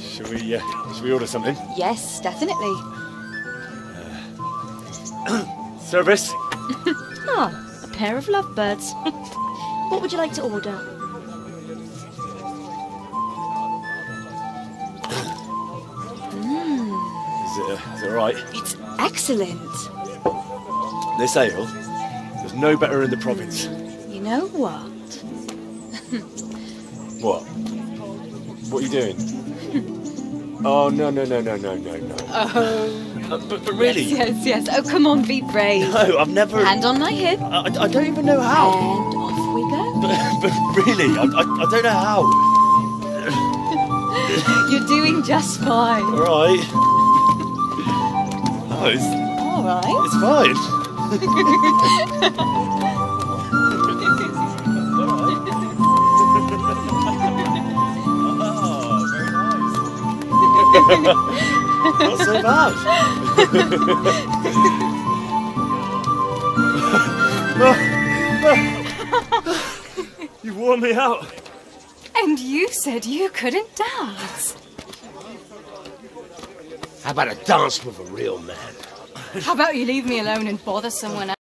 Should we, uh, should we order something? Yes, definitely. Service? Oh, a pair of lovebirds. what would you like to order? Is it, uh, is it alright? It's excellent. This ale, there's no better in the province. You know what? What? What are you doing? oh, no, no, no, no, no, no, no. Oh. Uh, but, but really? Yes, yes. Oh, come on, be brave. No, I've never. Hand on my hip. I, I don't even know how. And off we go. But, but really, I, I, I don't know how. You're doing just fine. All right. Oh, it's, All right. it's fine. Not so bad. you wore me out. And you said you couldn't dance. How about a dance with a real man? How about you leave me alone and bother someone else?